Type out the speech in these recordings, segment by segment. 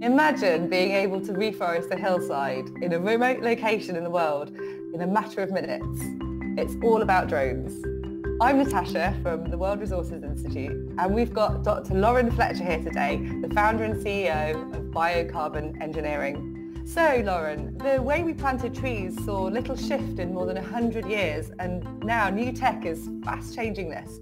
Imagine being able to reforest a hillside in a remote location in the world in a matter of minutes. It's all about drones. I'm Natasha from the World Resources Institute and we've got Dr. Lauren Fletcher here today, the founder and CEO of BioCarbon Engineering. So, Lauren, the way we planted trees saw little shift in more than 100 years, and now new tech is fast changing this.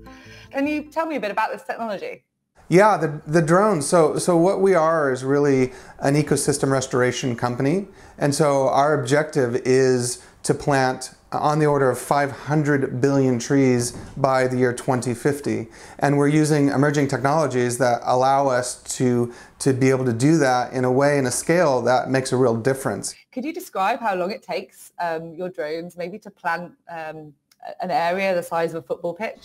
Can you tell me a bit about this technology? Yeah, the, the drones. So, so what we are is really an ecosystem restoration company. And so our objective is to plant on the order of 500 billion trees by the year 2050. And we're using emerging technologies that allow us to, to be able to do that in a way, in a scale that makes a real difference. Could you describe how long it takes um, your drones maybe to plant um, an area the size of a football pitch?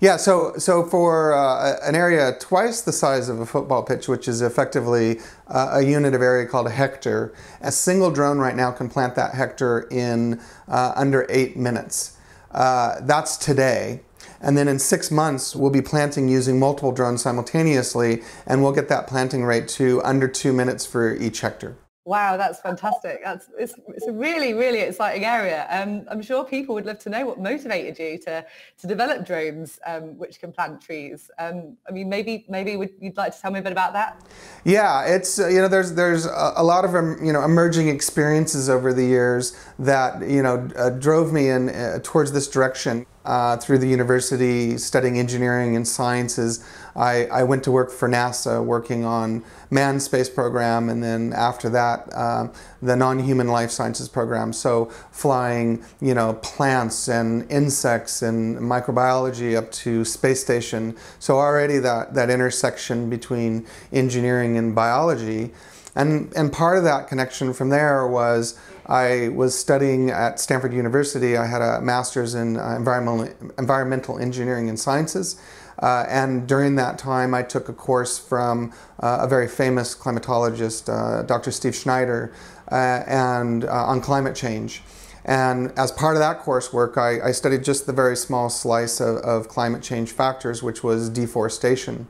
Yeah, so so for uh, an area twice the size of a football pitch, which is effectively uh, a unit of area called a hectare, a single drone right now can plant that hectare in uh, under eight minutes. Uh, that's today. And then in six months, we'll be planting using multiple drones simultaneously, and we'll get that planting rate to under two minutes for each hectare. Wow, that's fantastic. That's it's, it's a really, really exciting area. Um, I'm sure people would love to know what motivated you to to develop drones um, which can plant trees. Um, I mean, maybe maybe would, you'd like to tell me a bit about that? Yeah, it's uh, you know there's there's a, a lot of you know emerging experiences over the years that you know uh, drove me in uh, towards this direction uh, through the university studying engineering and sciences. I, I, went to work for NASA working on manned space program and then after that um, the non-human life sciences program. So flying you know plants and insects and microbiology up to space station. So already that, that intersection between engineering and biology. And, and part of that connection from there was I was studying at Stanford University. I had a master's in uh, environmental, environmental engineering and sciences. Uh, and during that time, I took a course from uh, a very famous climatologist, uh, Dr. Steve Schneider, uh, and uh, on climate change. And as part of that coursework, I, I studied just the very small slice of, of, climate change factors, which was deforestation.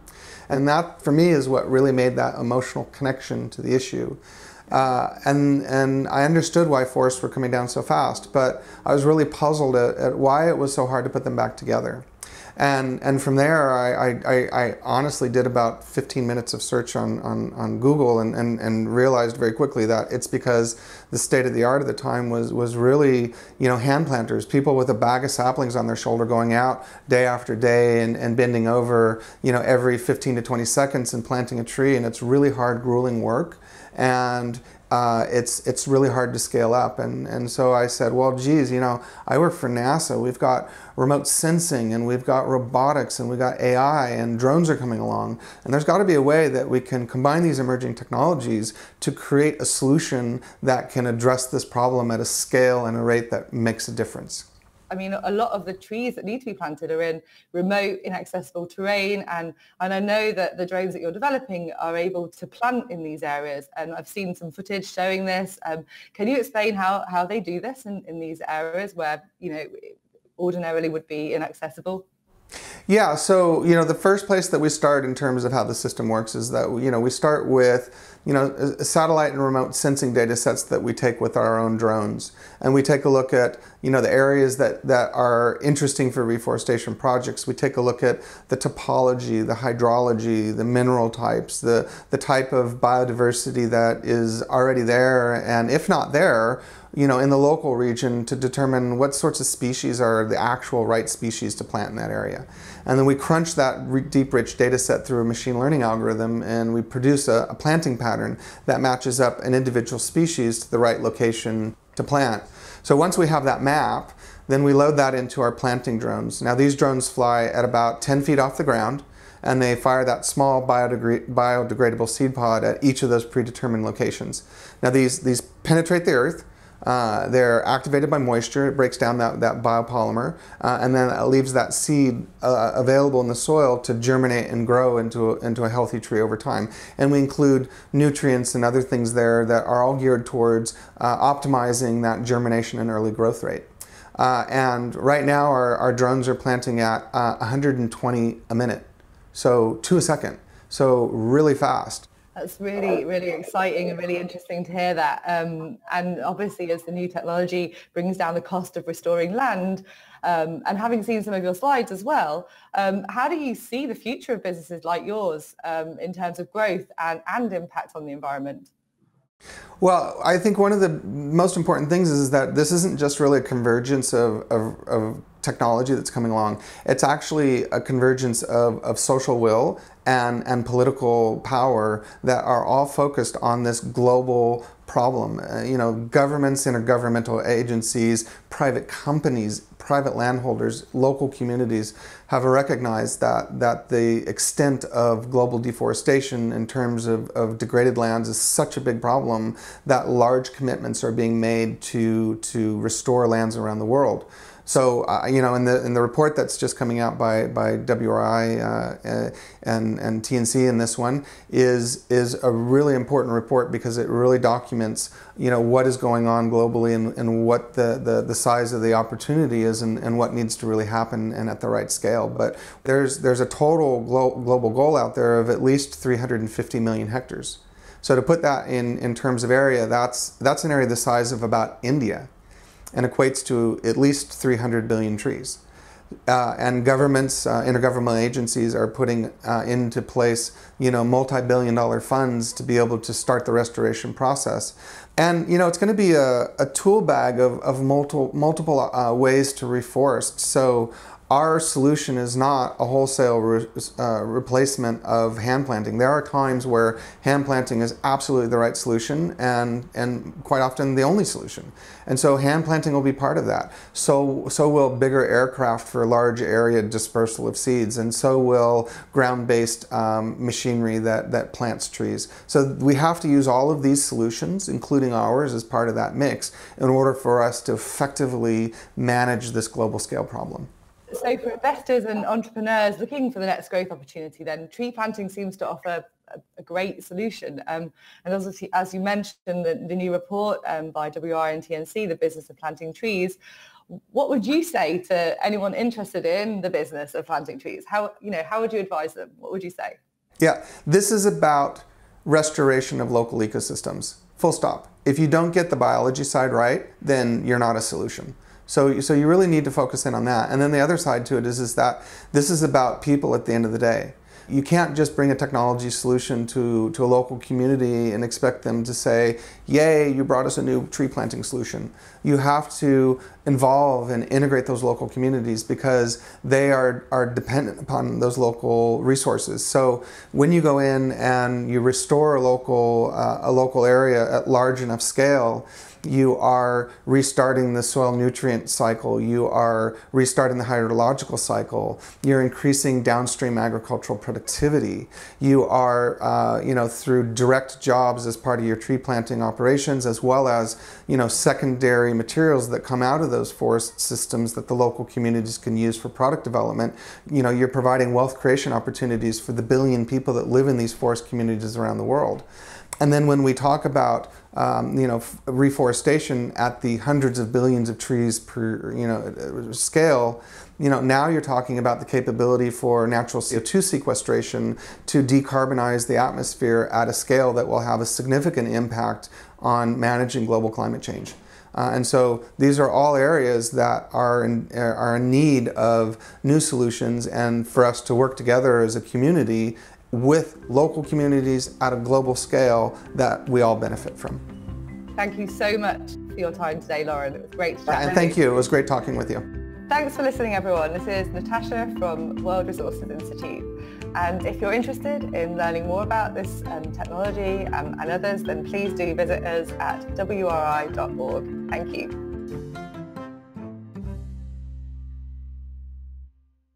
And that, for me, is what really made that emotional connection to the issue. Uh, and, and I understood why forests were coming down so fast, but I was really puzzled at, at why it was so hard to put them back together. And, and from there, I, I, I, honestly did about 15 minutes of search on, on, on Google and, and, and realized very quickly that it's because the state of the art at the time was, was really, you know, hand planters, people with a bag of saplings on their shoulder going out day after day and, and bending over, you know, every 15 to 20 seconds and planting a tree. And it's really hard, grueling work and uh, it's it's really hard to scale up. And and so I said, well, geez, you know, I work for NASA. We've got remote sensing, and we've got robotics, and we've got AI, and drones are coming along. And there's got to be a way that we can combine these emerging technologies to create a solution that can address this problem at a scale and a rate that makes a difference. I mean, a lot of the trees that need to be planted are in remote, inaccessible terrain. And, and I know that the drones that you're developing are able to plant in these areas. And I've seen some footage showing this. Um, can you explain how, how they do this in, in these areas where, you know, ordinarily would be inaccessible? Yeah, so you know the first place that we start in terms of how the system works is that you know we start with you know satellite and remote sensing data sets that we take with our own drones, and we take a look at you know the areas that that are interesting for reforestation projects. We take a look at the topology, the hydrology, the mineral types, the the type of biodiversity that is already there, and if not there you know, in the local region to determine what sorts of species are the actual right species to plant in that area. And then we crunch that deep, rich data set through a machine learning algorithm and we produce a, a planting pattern that matches up an individual species to the right location to plant. So once we have that map, then we load that into our planting drones. Now these drones fly at about 10 feet off the ground and they fire that small biodegra biodegradable seed pod at each of those predetermined locations. Now these, these penetrate the earth, uh, they're activated by moisture, it breaks down that, that biopolymer, uh, and then it leaves that seed uh, available in the soil to germinate and grow into a, into a healthy tree over time. And we include nutrients and other things there that are all geared towards uh, optimizing that germination and early growth rate. Uh, and right now, our, our drones are planting at 120 a minute, so two a second, so really fast. That's really, really exciting and really interesting to hear that. Um, and obviously, as the new technology brings down the cost of restoring land, um, and having seen some of your slides as well, um, how do you see the future of businesses like yours um, in terms of growth and, and impact on the environment? Well, I think one of the most important things is that this isn't just really a convergence of, of, of technology that's coming along. It's actually a convergence of, of social will and, and political power that are all focused on this global problem. Uh, you know, governments, intergovernmental agencies, private companies, private landholders, local communities have recognized that, that the extent of global deforestation in terms of, of degraded lands is such a big problem that large commitments are being made to, to restore lands around the world. So uh, you know, in the in the report that's just coming out by by WRI uh, and and TNC in this one is is a really important report because it really documents you know what is going on globally and, and what the, the, the size of the opportunity is and, and what needs to really happen and at the right scale. But there's there's a total glo global goal out there of at least 350 million hectares. So to put that in, in terms of area, that's that's an area the size of about India and equates to at least 300 billion trees. Uh, and governments, uh, intergovernmental agencies are putting uh, into place, you know, multi-billion dollar funds to be able to start the restoration process. And, you know, it's going to be a, a tool bag of, of multiple, multiple uh, ways to reforest. So our solution is not a wholesale re uh, replacement of hand planting. There are times where hand planting is absolutely the right solution and, and quite often the only solution. And so hand planting will be part of that. So, so will bigger aircraft for large area dispersal of seeds and so will ground-based um, machinery that, that plants trees. So we have to use all of these solutions, including ours, as part of that mix in order for us to effectively manage this global scale problem. So for investors and entrepreneurs looking for the next growth opportunity, then tree planting seems to offer a, a great solution. Um, and as, as you mentioned, the, the new report um, by WRI and TNC, the business of planting trees, what would you say to anyone interested in the business of planting trees? How, you know, how would you advise them? What would you say? Yeah, this is about restoration of local ecosystems. Full stop. If you don't get the biology side right, then you're not a solution. So, so you really need to focus in on that. And then the other side to it is, is that this is about people at the end of the day. You can't just bring a technology solution to, to a local community and expect them to say, yay, you brought us a new tree planting solution. You have to involve and integrate those local communities because they are, are dependent upon those local resources. So when you go in and you restore a local, uh, a local area at large enough scale, you are restarting the soil nutrient cycle, you are restarting the hydrological cycle, you're increasing downstream agricultural productivity, you are, uh, you know, through direct jobs as part of your tree planting operations, as well as, you know, secondary materials that come out of those forest systems that the local communities can use for product development, you know, you're providing wealth creation opportunities for the billion people that live in these forest communities around the world. And then when we talk about um, you know reforestation at the hundreds of billions of trees per you know scale, you know now you're talking about the capability for natural CO2 sequestration to decarbonize the atmosphere at a scale that will have a significant impact on managing global climate change. Uh, and so these are all areas that are in, are in need of new solutions and for us to work together as a community with local communities at a global scale that we all benefit from. Thank you so much for your time today, Lauren. It was great to chat. And thank you. It was great talking with you. Thanks for listening, everyone. This is Natasha from World Resources Institute. And if you're interested in learning more about this um, technology um, and others, then please do visit us at wri.org. Thank you.